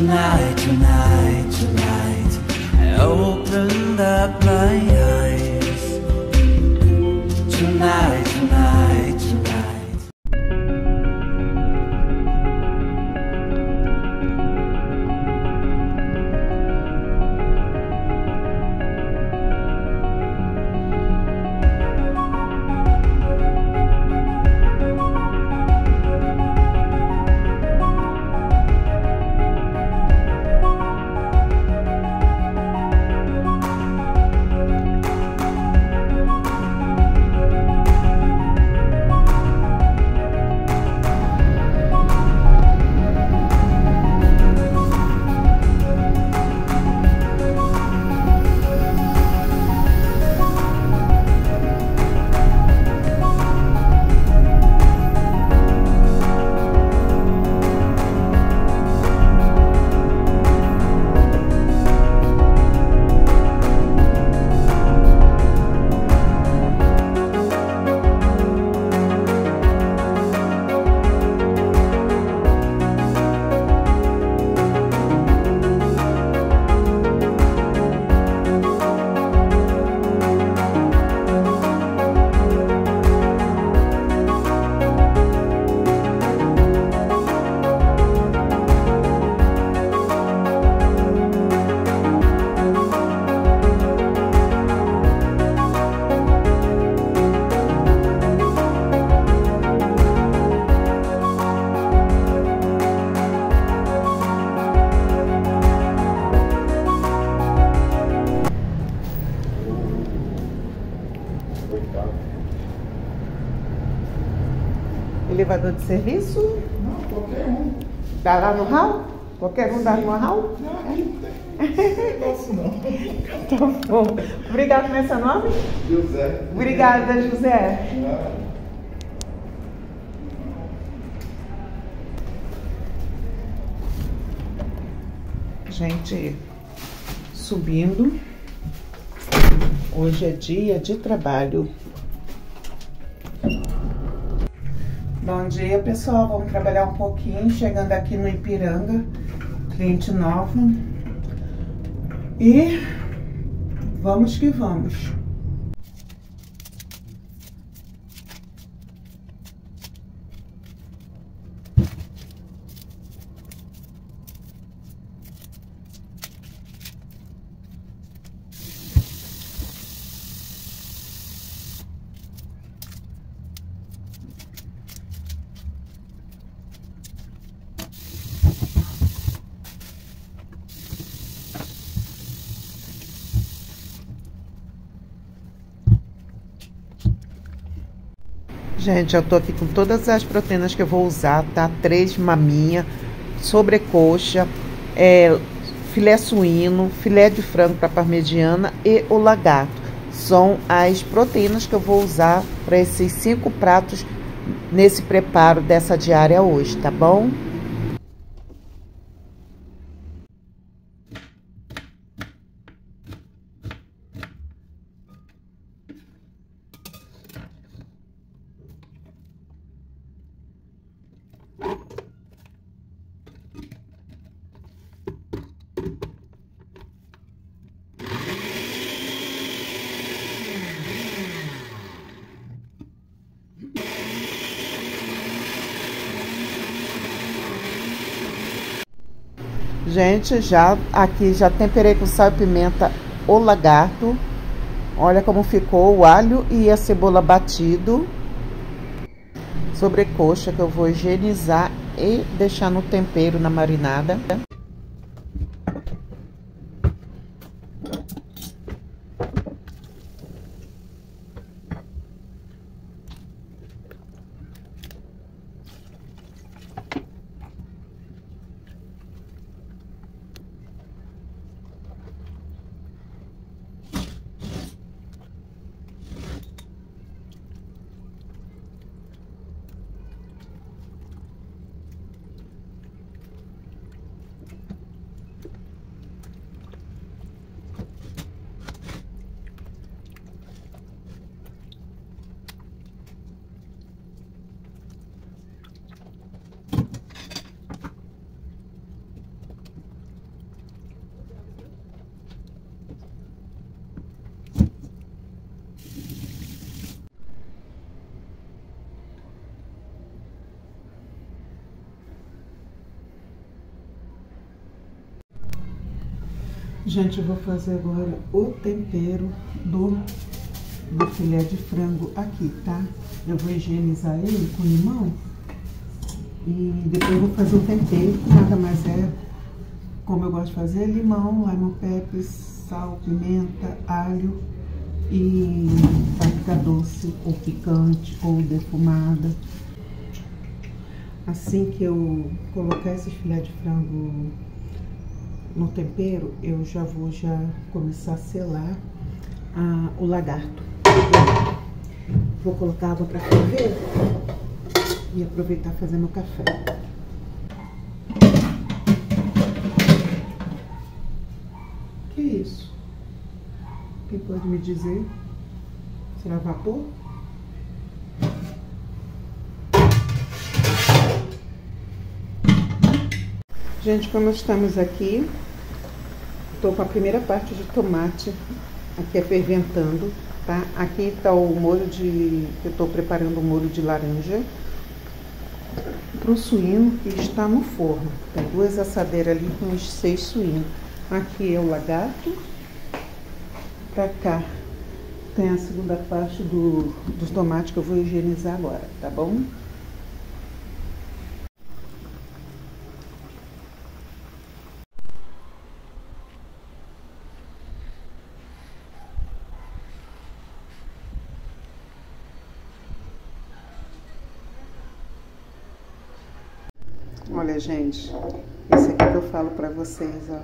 Tonight, tonight, tonight, I opened up my eyes. Elevador de serviço? Não, qualquer um. Dá lá no hall? Qualquer um dá no hall? Não, aqui não tem não. Tá bom. Obrigada, como é seu nome? José. Obrigada, José. Ah, Gente, subindo. Hoje é dia de trabalho. Bom dia, pessoal. Vamos trabalhar um pouquinho. Chegando aqui no Ipiranga, cliente nova. E vamos que vamos. Gente, eu tô aqui com todas as proteínas que eu vou usar, tá? Três maminha, sobrecoxa, é, filé suíno, filé de frango para parmegiana e o lagarto. São as proteínas que eu vou usar para esses cinco pratos nesse preparo dessa diária hoje, tá bom? Gente, já aqui já temperei com sal e pimenta o lagarto. Olha como ficou o alho e a cebola batido. Sobrecoxa que eu vou higienizar e deixar no tempero na marinada. Gente, eu vou fazer agora o tempero do, do filé de frango aqui, tá? Eu vou higienizar ele com limão e depois eu vou fazer o tempero, que nada mais é, como eu gosto de fazer, limão, lemon pepper, sal, pimenta, alho e páprica doce, ou picante, ou defumada. Assim que eu colocar esse filé de frango no tempero, eu já vou já começar a selar ah, o lagarto. Vou colocar água para ferver e aproveitar fazer meu café. Que isso? Quem pode me dizer? Será vapor? Gente, como estamos aqui, estou com a primeira parte de tomate aqui é ferventando, tá? Aqui está o molho de... eu estou preparando o molho de laranja para o suíno que está no forno. Tem duas assadeiras ali com os seis suínos. Aqui é o lagarto. Para cá tem a segunda parte do, dos tomates que eu vou higienizar agora, tá bom? Olha, gente, esse aqui que eu falo pra vocês, ó.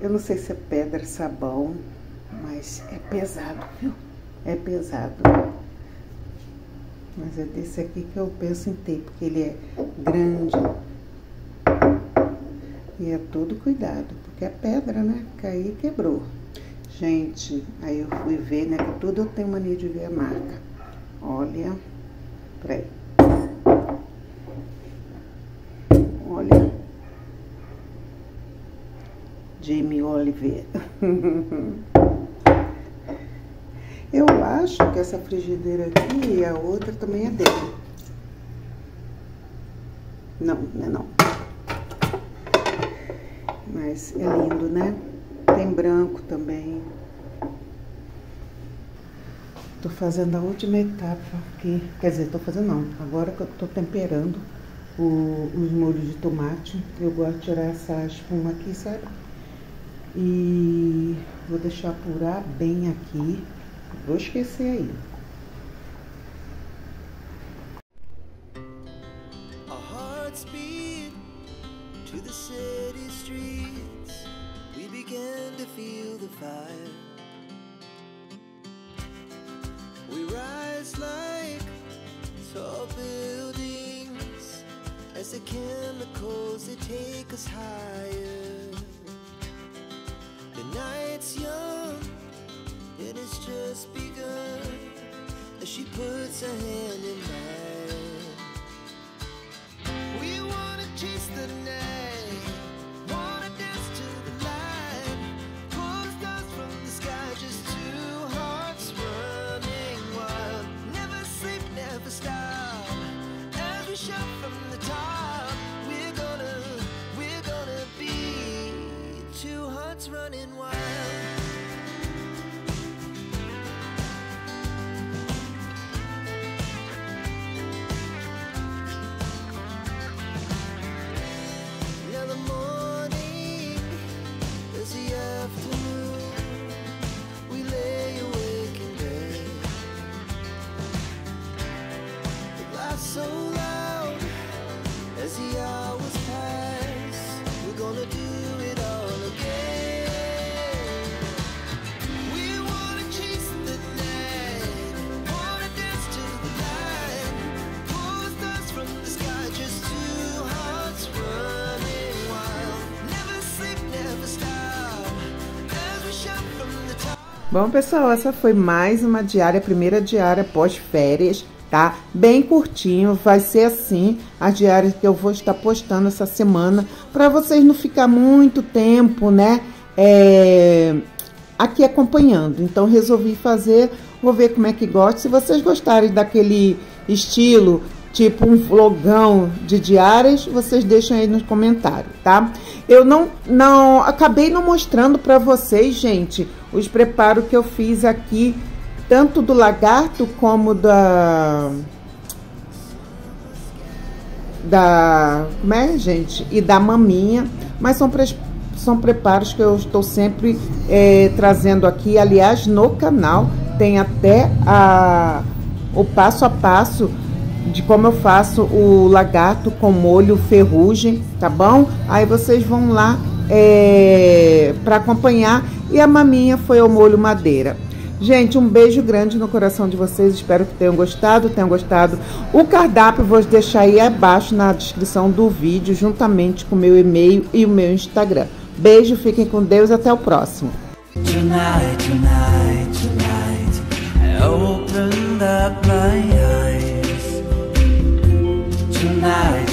Eu não sei se é pedra, sabão, mas é pesado, viu? É pesado. Mas é desse aqui que eu penso em ter, porque ele é grande. E é todo cuidado, porque é pedra, né? Caiu e quebrou. Gente, aí eu fui ver, né? Que tudo eu tenho mania de ver a marca. Olha, peraí. Olha. Jamie Oliver. Eu acho que essa frigideira aqui e a outra também é dele. Não, não é não. Mas é lindo, né? Tem branco também. Tô fazendo a última etapa aqui. Quer dizer, tô fazendo não. Agora que eu tô temperando o, os molhos de tomate. Eu gosto de tirar essa espuma aqui, sabe? E vou deixar apurar bem aqui. Vou esquecer aí. Cause how Bom, pessoal, essa foi mais uma diária, primeira diária pós-férias, tá? Bem curtinho, vai ser assim a diária que eu vou estar postando essa semana, para vocês não ficar muito tempo, né? É, aqui acompanhando. Então, resolvi fazer, vou ver como é que gosta. Se vocês gostarem daquele estilo tipo um vlogão de diárias, vocês deixam aí nos comentários, tá? Eu não, não acabei não mostrando para vocês, gente, os preparos que eu fiz aqui, tanto do lagarto como da da como é, gente? E da maminha, mas são são preparos que eu estou sempre é, trazendo aqui. Aliás, no canal tem até a, o passo a passo de como eu faço o lagarto com molho ferrugem, tá bom? Aí vocês vão lá é, para acompanhar. E a maminha foi ao molho madeira. Gente, um beijo grande no coração de vocês. Espero que tenham gostado, tenham gostado. O cardápio vou deixar aí abaixo na descrição do vídeo, juntamente com o meu e-mail e o meu Instagram. Beijo, fiquem com Deus até o próximo. Tonight, tonight, tonight, tonight.